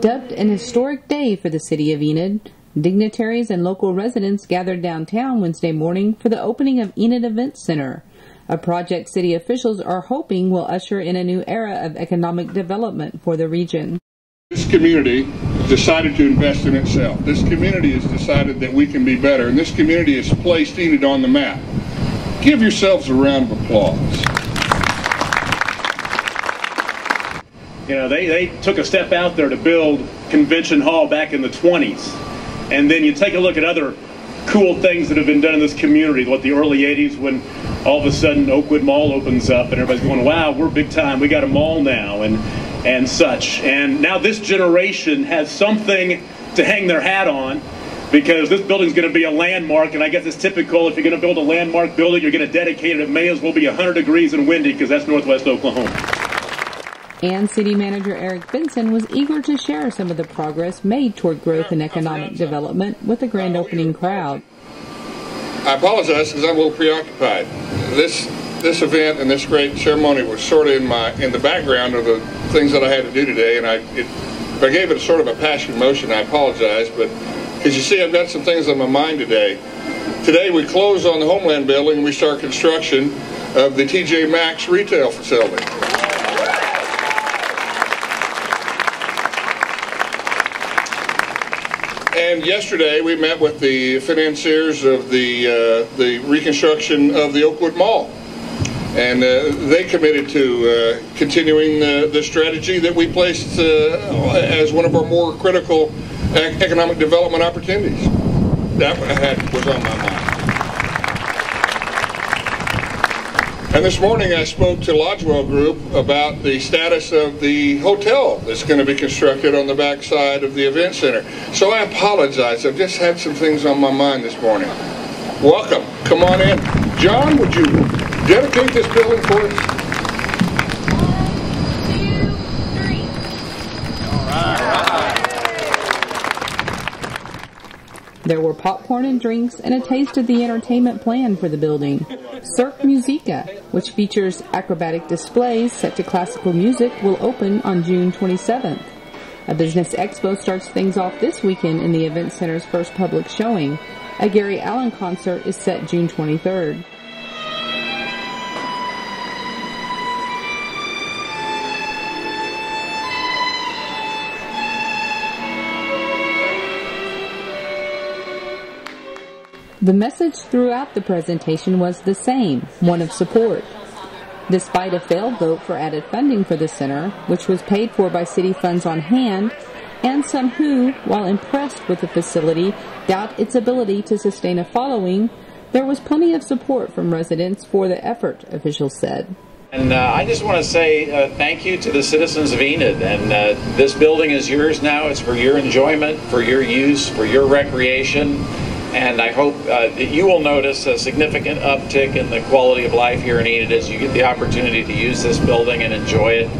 Dubbed an historic day for the city of Enid, dignitaries and local residents gathered downtown Wednesday morning for the opening of Enid Event Center, a project city officials are hoping will usher in a new era of economic development for the region. This community decided to invest in itself. This community has decided that we can be better, and this community has placed Enid on the map. Give yourselves a round of applause. You know, they, they took a step out there to build Convention Hall back in the 20s. And then you take a look at other cool things that have been done in this community, what the early 80s when all of a sudden Oakwood Mall opens up and everybody's going, wow, we're big time, we got a mall now and, and such. And now this generation has something to hang their hat on because this building's going to be a landmark, and I guess it's typical if you're going to build a landmark building, you're going to dedicate it. It may as well be 100 degrees and windy because that's northwest Oklahoma. And city manager Eric Benson was eager to share some of the progress made toward growth and economic development with the grand opening crowd. I apologize because I'm a little preoccupied. This this event and this great ceremony was sort of in my in the background of the things that I had to do today, and I it, I gave it a sort of a passion motion, I apologize, but as you see, I've got some things on my mind today. Today we close on the Homeland Building and we start construction of the TJ Maxx retail facility. And yesterday we met with the financiers of the uh, the reconstruction of the Oakwood Mall, and uh, they committed to uh, continuing the, the strategy that we placed uh, as one of our more critical ec- economic development opportunities. That had, was on my mind. And this morning I spoke to Lodgewell Group about the status of the hotel that's going to be constructed on the backside of the event center. So I apologize. I've just had some things on my mind this morning. Welcome. Come on in. John, would you dedicate this building for us? There were popcorn and drinks and a taste of the entertainment planned for the building. Cirque Musica, which features acrobatic displays set to classical music, will open on June 27th. A business expo starts things off this weekend in the event center's first public showing. A Gary Allan concert is set June 23rd. The message throughout the presentation was the same, one of support. Despite a failed vote for added funding for the center, which was paid for by city funds on hand, and some who, while impressed with the facility, doubt its ability to sustain a following, there was plenty of support from residents for the effort, officials said. And uh, I just want to say uh, thank you to the citizens of Enid. And uh, this building is yours now. It's for your enjoyment, for your use, for your recreation. And I hope uh, that you will notice a significant uptick in the quality of life here in Enid as you get the opportunity to use this building and enjoy it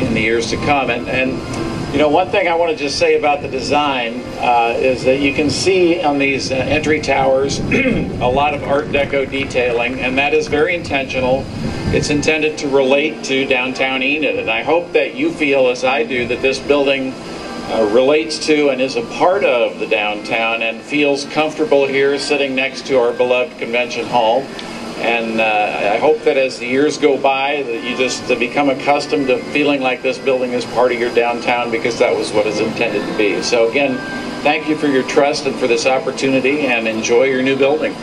in the years to come. And, and you know, one thing I want to just say about the design uh, is that you can see on these uh, entry towers a lot of Art Deco detailing, and that is very intentional. It's intended to relate to downtown Enid, and I hope that you feel, as I do, that this building uh, relates to and is a part of the downtown and feels comfortable here sitting next to our beloved convention hall. And uh, I hope that as the years go by that you just become accustomed to feeling like this building is part of your downtown because that was what it's intended to be. So again, thank you for your trust and for this opportunity and enjoy your new building.